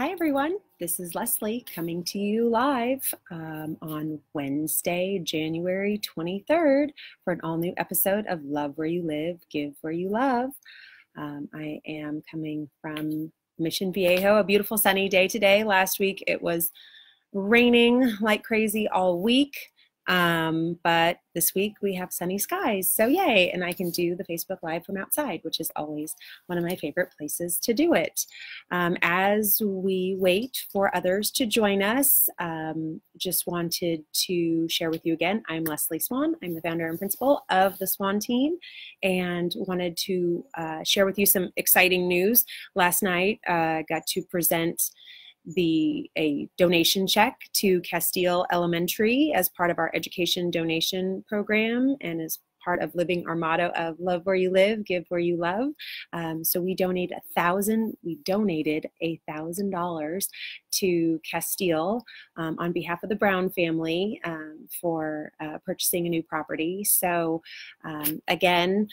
Hi, everyone. This is Leslie coming to you live um, on Wednesday, January 23rd, for an all new episode of Love Where You Live, Give Where You Love. Um, I am coming from Mission Viejo, a beautiful sunny day today. Last week it was raining like crazy all week. Um, but this week we have sunny skies, so yay! And I can do the Facebook Live from outside, which is always one of my favorite places to do it. Um, as we wait for others to join us, um, just wanted to share with you again. I'm Leslie Swan. I'm the founder and principal of the Swan team, and wanted to uh, share with you some exciting news. Last night, uh, got to present the a donation check to Castille Elementary as part of our education donation program and as part of living our motto of love where you live, give where you love. Um, so we donate a thousand, we donated a thousand dollars to Castille um, on behalf of the Brown family um, for uh, purchasing a new property. So um, again,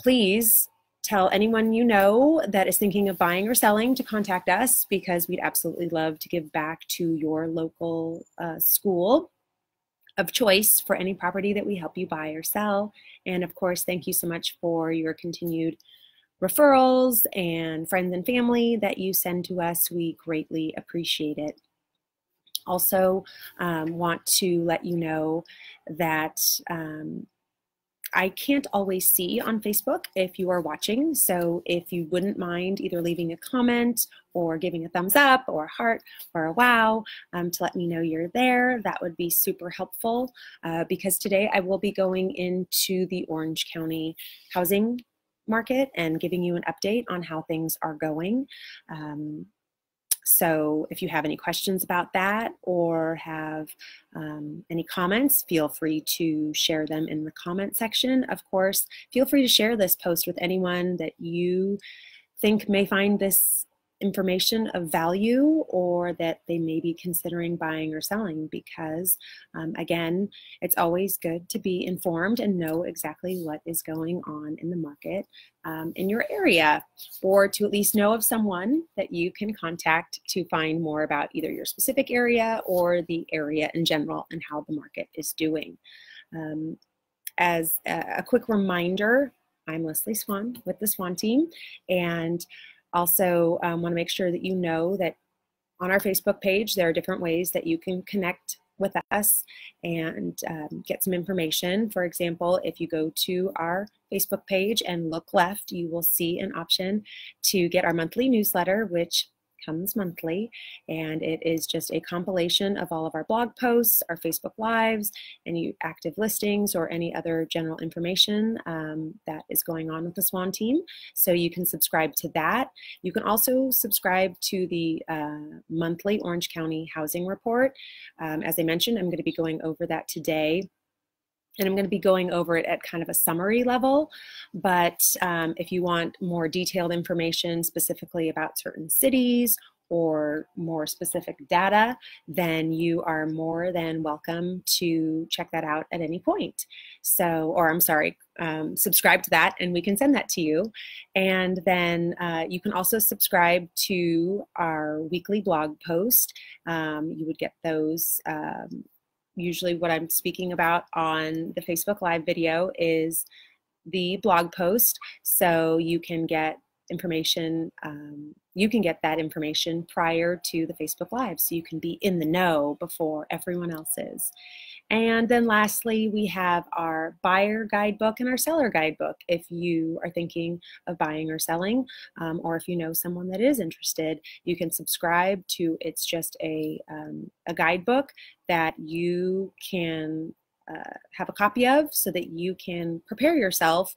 please tell anyone you know that is thinking of buying or selling to contact us because we'd absolutely love to give back to your local uh, school of choice for any property that we help you buy or sell. And of course, thank you so much for your continued referrals and friends and family that you send to us. We greatly appreciate it. Also, um, want to let you know that um, I can't always see on Facebook if you are watching. So if you wouldn't mind either leaving a comment or giving a thumbs up or a heart or a wow um, to let me know you're there, that would be super helpful uh, because today I will be going into the Orange County housing market and giving you an update on how things are going. Um, so if you have any questions about that or have um, any comments, feel free to share them in the comment section. Of course, feel free to share this post with anyone that you think may find this information of value or that they may be considering buying or selling because um, again it's always good to be informed and know exactly what is going on in the market um, in your area or to at least know of someone that you can contact to find more about either your specific area or the area in general and how the market is doing. Um, as a, a quick reminder I'm Leslie Swan with the Swan team, and also um, want to make sure that you know that on our Facebook page, there are different ways that you can connect with us and um, get some information. For example, if you go to our Facebook page and look left, you will see an option to get our monthly newsletter, which comes monthly, and it is just a compilation of all of our blog posts, our Facebook Lives, any active listings, or any other general information um, that is going on with the SWAN team. So you can subscribe to that. You can also subscribe to the uh, monthly Orange County Housing Report. Um, as I mentioned, I'm going to be going over that today and I'm going to be going over it at kind of a summary level. But um, if you want more detailed information specifically about certain cities or more specific data, then you are more than welcome to check that out at any point. So, or I'm sorry, um, subscribe to that and we can send that to you. And then uh, you can also subscribe to our weekly blog post. Um, you would get those um, usually what I'm speaking about on the Facebook Live video is the blog post. So you can get information, um, you can get that information prior to the Facebook Live. So you can be in the know before everyone else is. And then lastly, we have our buyer guidebook and our seller guidebook. If you are thinking of buying or selling, um, or if you know someone that is interested, you can subscribe to, it's just a, um, a guidebook that you can uh, have a copy of so that you can prepare yourself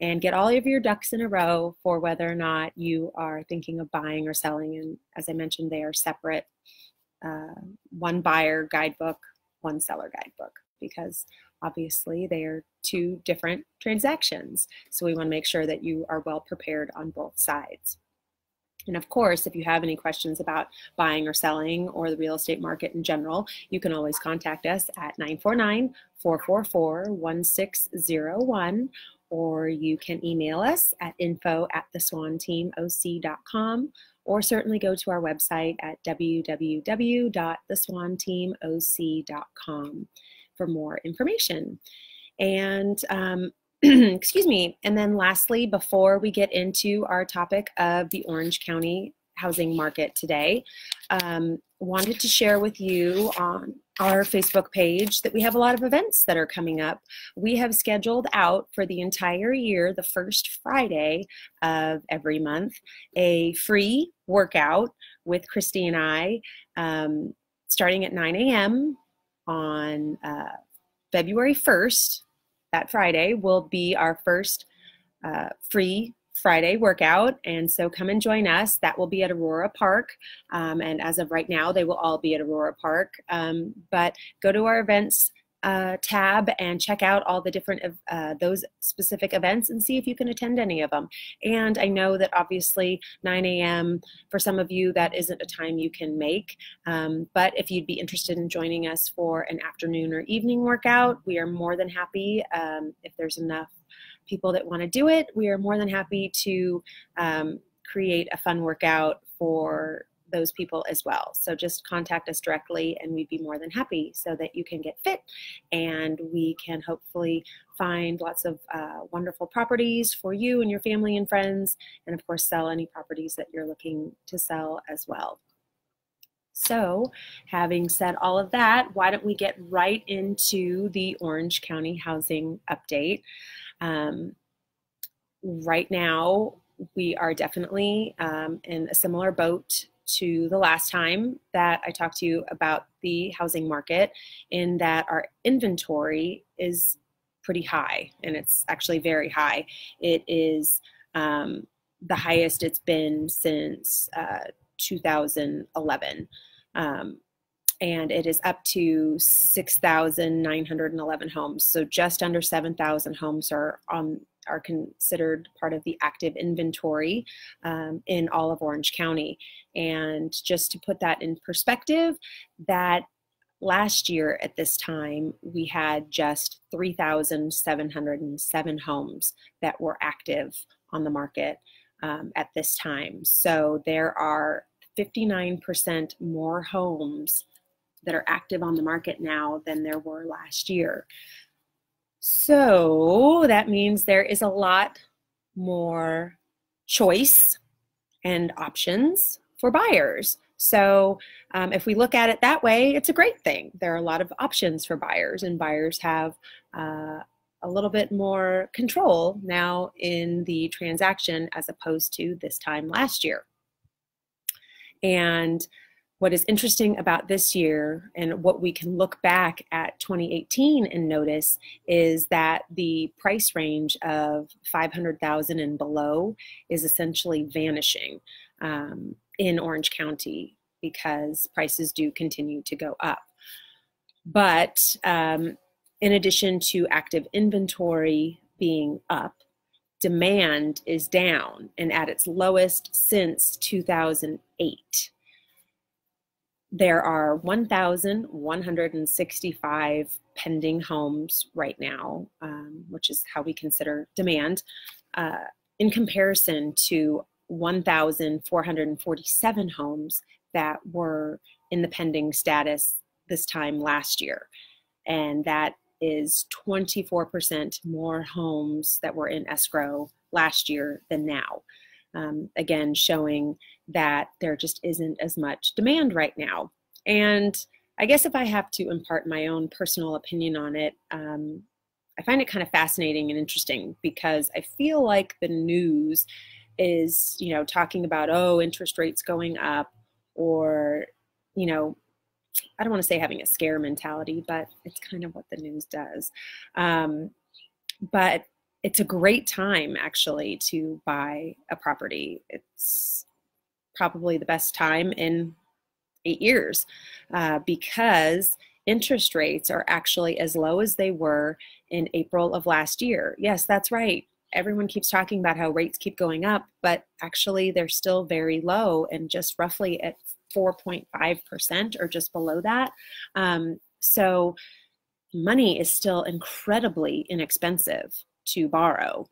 and get all of your ducks in a row for whether or not you are thinking of buying or selling. And as I mentioned, they are separate. Uh, one buyer guidebook, one seller guidebook because obviously they are two different transactions. So we want to make sure that you are well prepared on both sides. And of course, if you have any questions about buying or selling or the real estate market in general, you can always contact us at 949 444 1601 or you can email us at info at theswanteamoc.com or certainly go to our website at www.theswanteamoc.com for more information. And um, excuse me, and then lastly, before we get into our topic of the Orange County housing market today, um, wanted to share with you on our Facebook page that we have a lot of events that are coming up. We have scheduled out for the entire year, the first Friday of every month, a free workout with Christy and I um, starting at 9 a.m. on uh, February 1st. That Friday will be our first uh, free Friday workout. And so come and join us. That will be at Aurora Park. Um, and as of right now, they will all be at Aurora Park. Um, but go to our events uh, tab and check out all the different uh, those specific events and see if you can attend any of them. And I know that obviously 9 a.m. for some of you that isn't a time you can make. Um, but if you'd be interested in joining us for an afternoon or evening workout, we are more than happy um, if there's enough people that want to do it, we are more than happy to um, create a fun workout for those people as well. So just contact us directly and we'd be more than happy so that you can get fit and we can hopefully find lots of uh, wonderful properties for you and your family and friends and of course sell any properties that you're looking to sell as well. So, having said all of that, why don't we get right into the Orange County Housing Update? Um, right now, we are definitely um, in a similar boat to the last time that I talked to you about the housing market, in that our inventory is pretty high, and it's actually very high. It is um, the highest it's been since uh, 2011. Um, and it is up to 6,911 homes. So just under 7,000 homes are on are considered part of the active inventory um, in all of Orange County. And just to put that in perspective, that last year at this time we had just 3,707 homes that were active on the market um, at this time. So there are 59% more homes that are active on the market now than there were last year. So that means there is a lot more choice and options for buyers. So um, if we look at it that way, it's a great thing. There are a lot of options for buyers, and buyers have uh, a little bit more control now in the transaction as opposed to this time last year. And what is interesting about this year and what we can look back at 2018 and notice is that the price range of 500,000 and below is essentially vanishing um, in Orange County because prices do continue to go up. But um, in addition to active inventory being up, demand is down and at its lowest since 2008 there are 1,165 pending homes right now, um, which is how we consider demand, uh, in comparison to 1,447 homes that were in the pending status this time last year. And that is 24% more homes that were in escrow last year than now. Um, again, showing that there just isn't as much demand right now. And I guess if I have to impart my own personal opinion on it, um, I find it kind of fascinating and interesting because I feel like the news is, you know, talking about, oh, interest rates going up or, you know, I don't want to say having a scare mentality, but it's kind of what the news does. Um, but it's a great time actually to buy a property. It's probably the best time in eight years uh, because interest rates are actually as low as they were in April of last year. Yes, that's right. Everyone keeps talking about how rates keep going up, but actually they're still very low and just roughly at 4.5% or just below that. Um, so money is still incredibly inexpensive to borrow.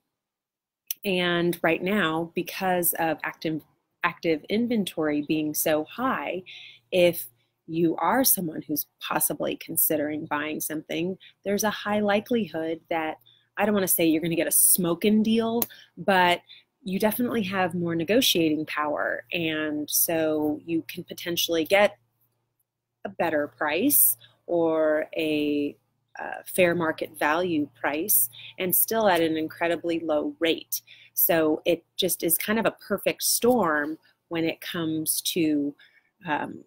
And right now, because of active active inventory being so high, if you are someone who's possibly considering buying something, there's a high likelihood that I don't want to say you're going to get a smoking deal, but you definitely have more negotiating power. And so you can potentially get a better price or a uh, fair market value price and still at an incredibly low rate. So it just is kind of a perfect storm when it comes to um,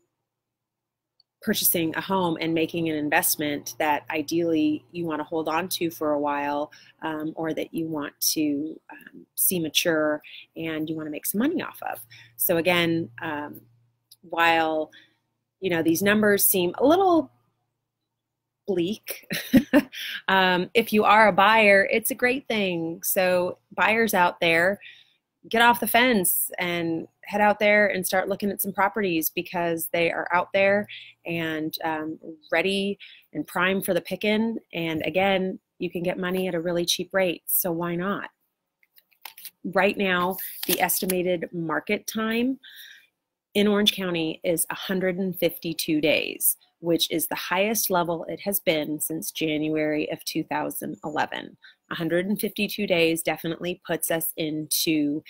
purchasing a home and making an investment that ideally you want to hold on to for a while um, or that you want to um, see mature and you want to make some money off of. So again, um, while you know these numbers seem a little bleak, um, if you are a buyer, it's a great thing. So buyers out there, get off the fence and head out there and start looking at some properties because they are out there and um, ready and prime for the picking. And again, you can get money at a really cheap rate. So why not? Right now, the estimated market time in Orange County is 152 days, which is the highest level it has been since January of 2011. 152 days definitely puts us into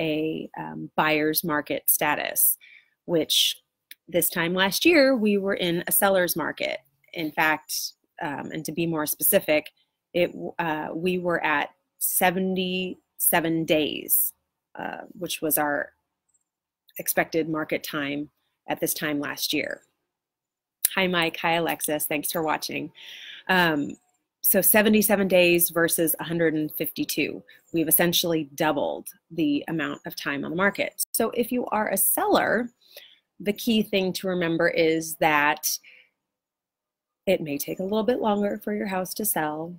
a um, buyer's market status, which this time last year we were in a seller's market. In fact, um, and to be more specific, it uh, we were at 77 days, uh, which was our expected market time at this time last year. Hi, Mike. Hi, Alexis. Thanks for watching. Um, so 77 days versus 152. We've essentially doubled the amount of time on the market. So if you are a seller, the key thing to remember is that it may take a little bit longer for your house to sell,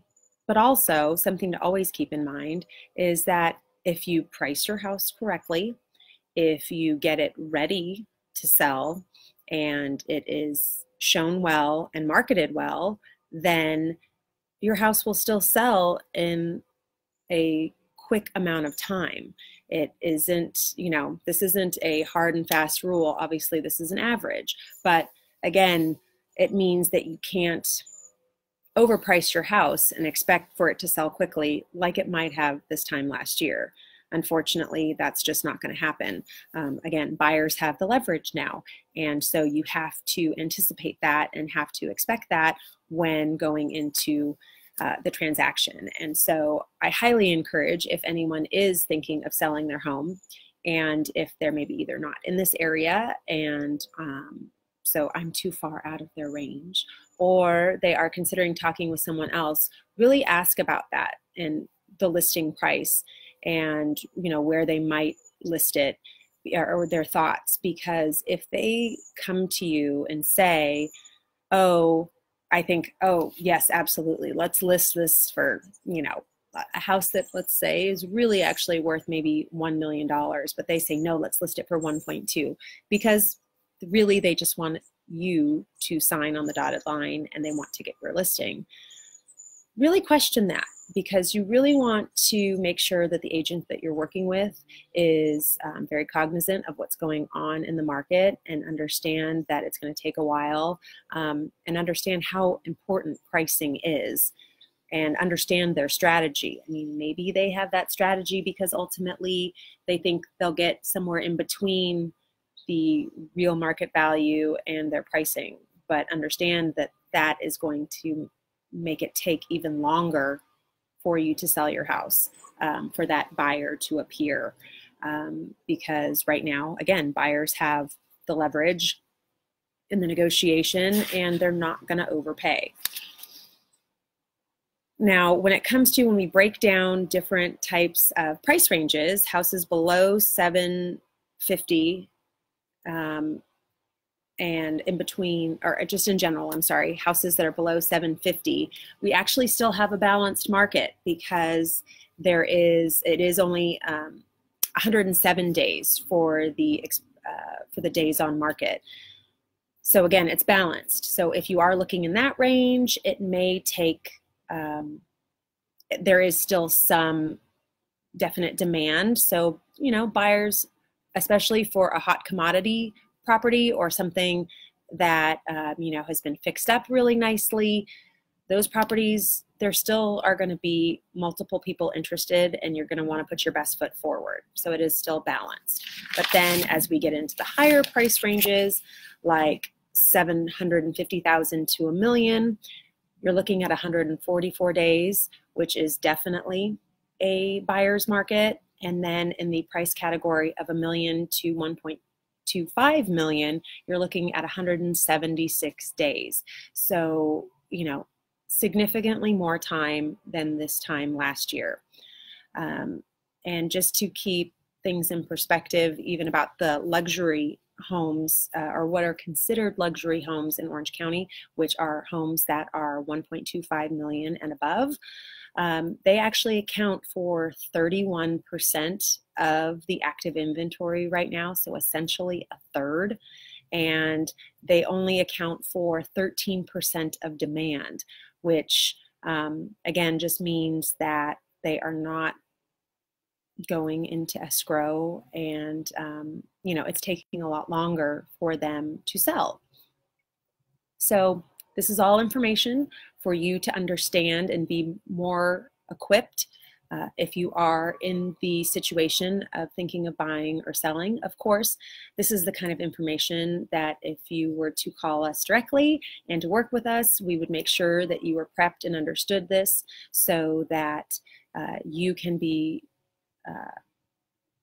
but also something to always keep in mind is that if you price your house correctly, if you get it ready to sell and it is shown well and marketed well, then your house will still sell in a quick amount of time. It isn't, you know, this isn't a hard and fast rule. Obviously, this is an average. But again, it means that you can't overprice your house and expect for it to sell quickly like it might have this time last year. Unfortunately, that's just not going to happen. Um, again, buyers have the leverage now. And so you have to anticipate that and have to expect that when going into uh, the transaction. And so I highly encourage if anyone is thinking of selling their home and if they're maybe either not in this area and um, so I'm too far out of their range, or they are considering talking with someone else, really ask about that and the listing price and you know where they might list it or their thoughts because if they come to you and say oh i think oh yes absolutely let's list this for you know a house that let's say is really actually worth maybe $1 million but they say no let's list it for 1.2 because really they just want you to sign on the dotted line and they want to get your listing really question that because you really want to make sure that the agent that you're working with is um, very cognizant of what's going on in the market and understand that it's going to take a while um, and understand how important pricing is and understand their strategy. I mean, maybe they have that strategy because ultimately they think they'll get somewhere in between the real market value and their pricing, but understand that that is going to make it take even longer for you to sell your house, um, for that buyer to appear. Um, because right now, again, buyers have the leverage in the negotiation and they're not going to overpay. Now, when it comes to when we break down different types of price ranges, houses below 750 um, and in between, or just in general, I'm sorry, houses that are below 750, we actually still have a balanced market because there is, it is only um, 107 days for the, uh, for the days on market. So again, it's balanced. So if you are looking in that range, it may take, um, there is still some definite demand. So, you know, buyers, especially for a hot commodity property or something that, um, you know, has been fixed up really nicely, those properties, there still are going to be multiple people interested and you're going to want to put your best foot forward. So it is still balanced. But then as we get into the higher price ranges, like 750,000 to a million, you're looking at 144 days, which is definitely a buyer's market. And then in the price category of a million to 1.25 million, you're looking at 176 days. So, you know, significantly more time than this time last year. Um, and just to keep things in perspective, even about the luxury homes uh, or what are considered luxury homes in Orange County, which are homes that are 1.25 million and above. Um, they actually account for 31% of the active inventory right now, so essentially a third. And they only account for 13% of demand, which um, again just means that they are not going into escrow and um, you know it's taking a lot longer for them to sell so this is all information for you to understand and be more equipped uh, if you are in the situation of thinking of buying or selling. Of course, this is the kind of information that if you were to call us directly and to work with us, we would make sure that you were prepped and understood this so that uh, you can be uh,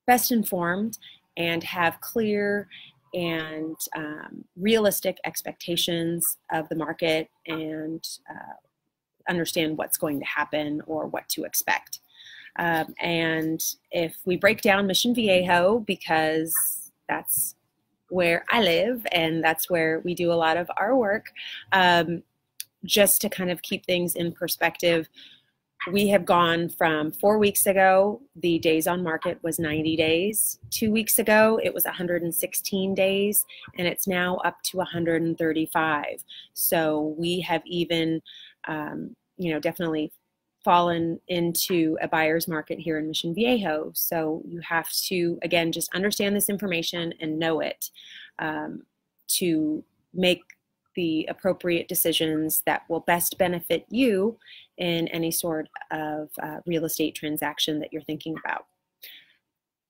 best informed and have clear and um, realistic expectations of the market and uh, understand what's going to happen or what to expect. Um, and if we break down Mission Viejo, because that's where I live and that's where we do a lot of our work, um, just to kind of keep things in perspective, we have gone from four weeks ago, the days on market was 90 days. Two weeks ago, it was 116 days, and it's now up to 135. So we have even, um, you know, definitely fallen into a buyer's market here in Mission Viejo. So you have to, again, just understand this information and know it um, to make the appropriate decisions that will best benefit you in any sort of uh, real estate transaction that you're thinking about.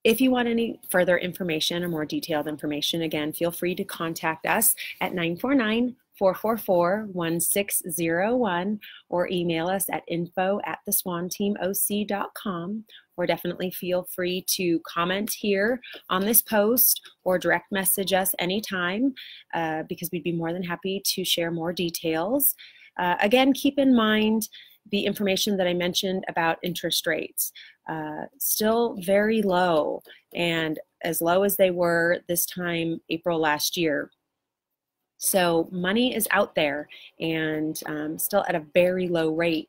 If you want any further information or more detailed information, again, feel free to contact us at 949 444 1601 or email us at info at theswanteamoc.com or definitely feel free to comment here on this post or direct message us anytime uh, because we'd be more than happy to share more details. Uh, again, keep in mind the information that I mentioned about interest rates. Uh, still very low and as low as they were this time April last year. So money is out there and um, still at a very low rate.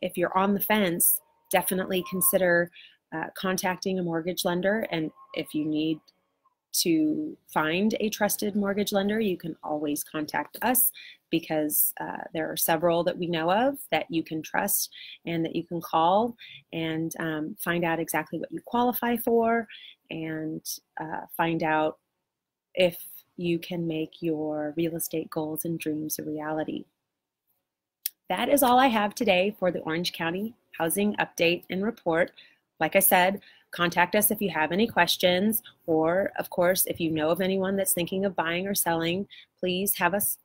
If you're on the fence, definitely consider uh, contacting a mortgage lender. And if you need to find a trusted mortgage lender, you can always contact us because uh, there are several that we know of that you can trust and that you can call and um, find out exactly what you qualify for and uh, find out if you can make your real estate goals and dreams a reality. That is all I have today for the Orange County Housing Update and Report. Like I said, contact us if you have any questions, or of course, if you know of anyone that's thinking of buying or selling, please have us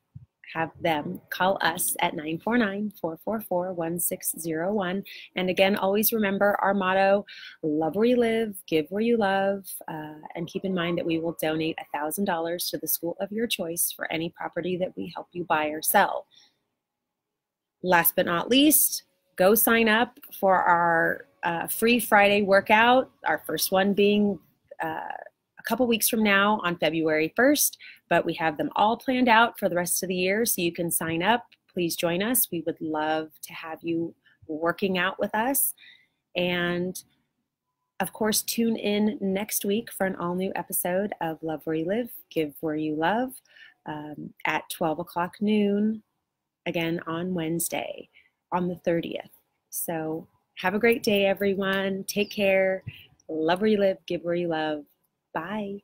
have them call us at 949-444-1601 and again always remember our motto love where you live give where you love uh, and keep in mind that we will donate $1000 to the school of your choice for any property that we help you buy or sell last but not least go sign up for our uh, free Friday workout, our first one being uh, a couple weeks from now on February 1st, but we have them all planned out for the rest of the year so you can sign up. Please join us. We would love to have you working out with us. And of course, tune in next week for an all new episode of Love Where You Live, Give Where You Love um, at 12 o'clock noon, again on Wednesday on the 30th. So Have a great day, everyone. Take care. Love where you live, give where you love. Bye.